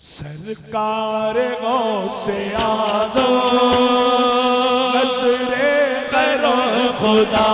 सरकार गो से आदो नजरे करो खुदा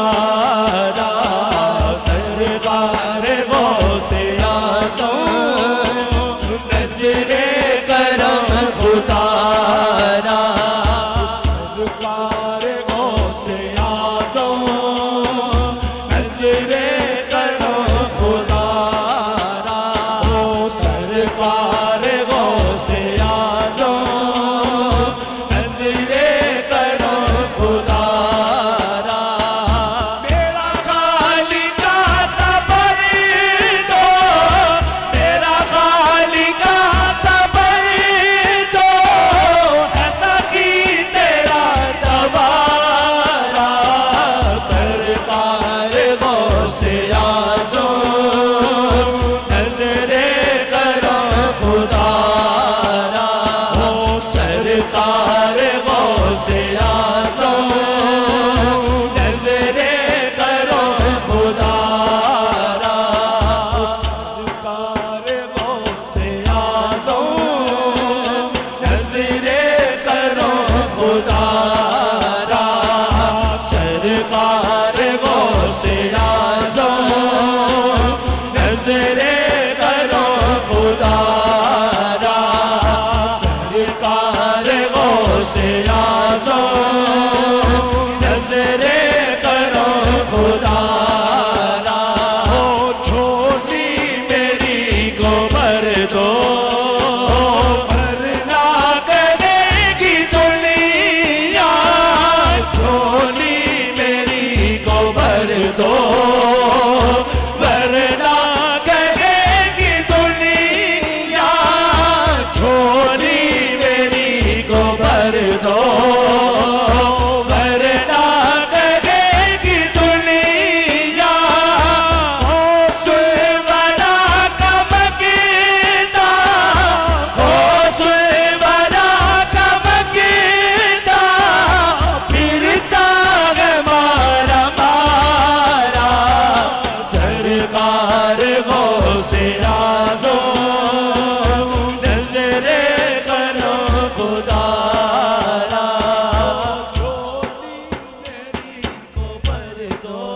adore.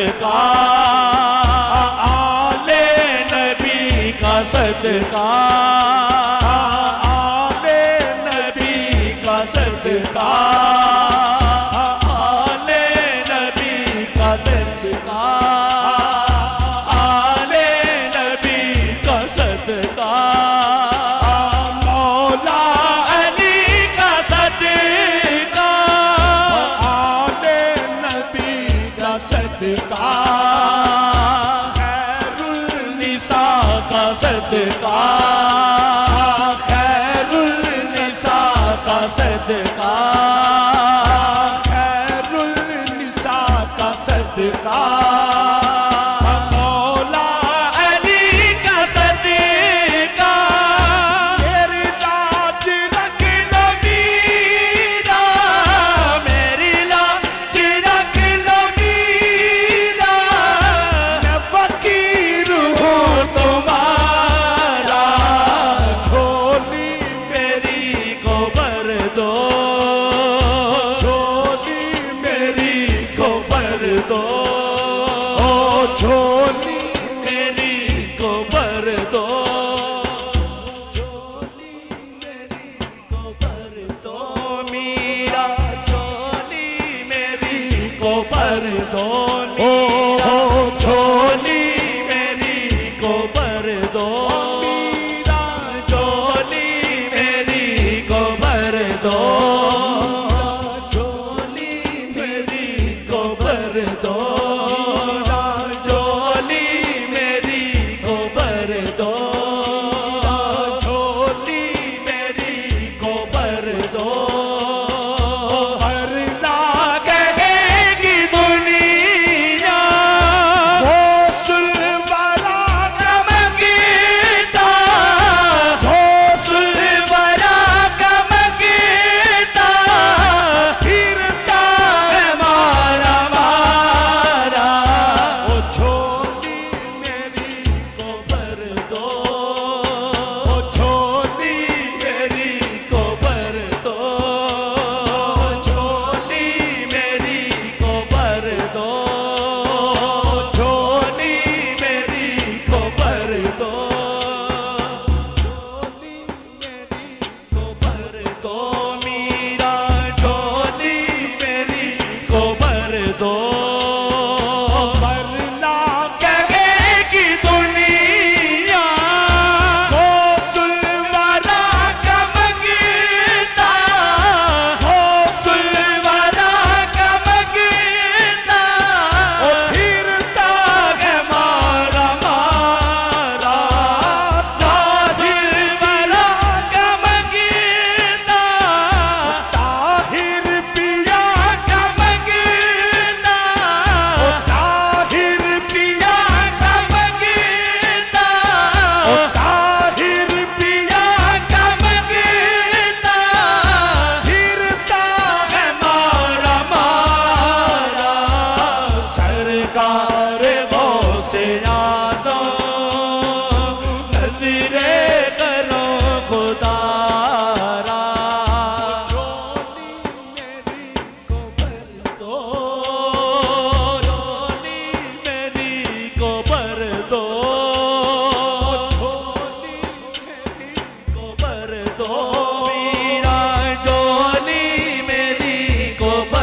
सदका आले नबी का सदका सदका खैरुल निसा का सदका खैरुल निसा का सदका खैरुल निसा का सदका। todo.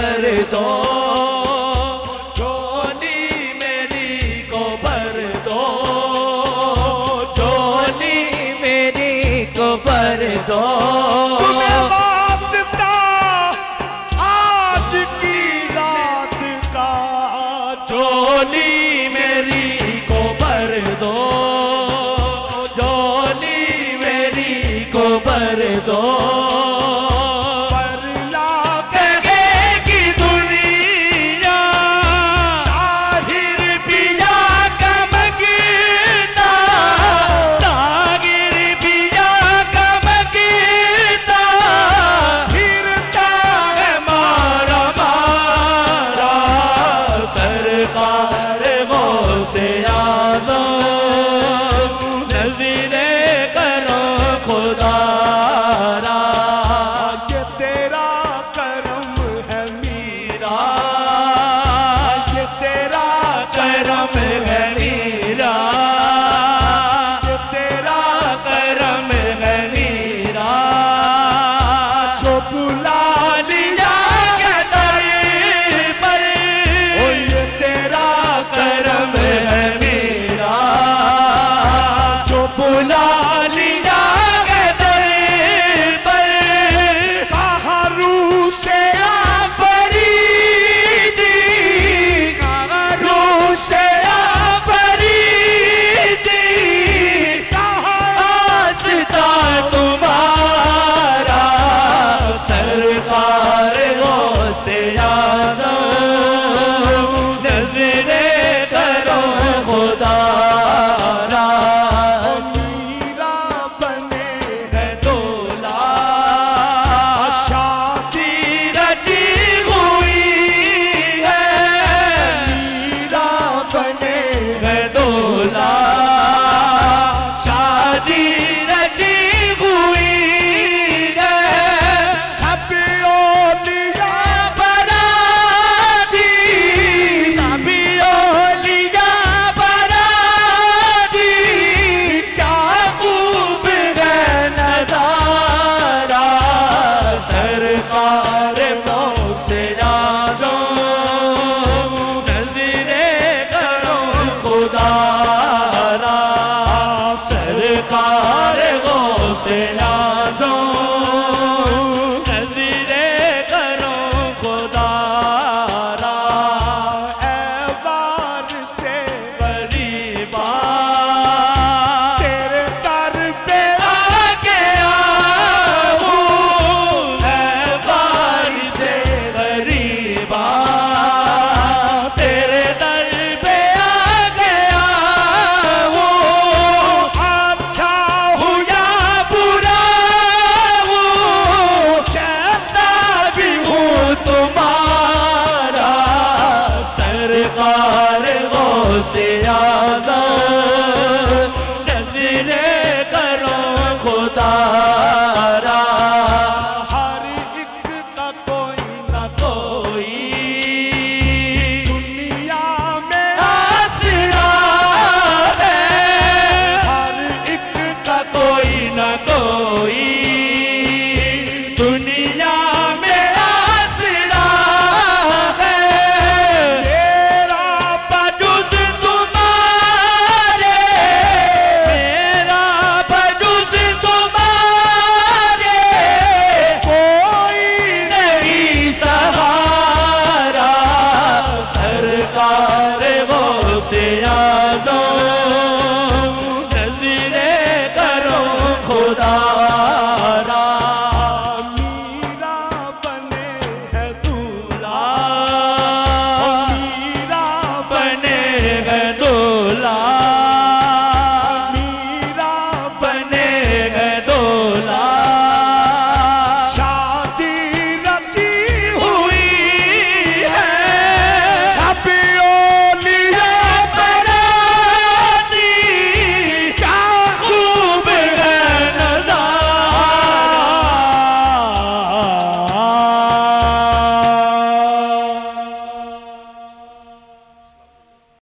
कर दो सरकार गो से आज़म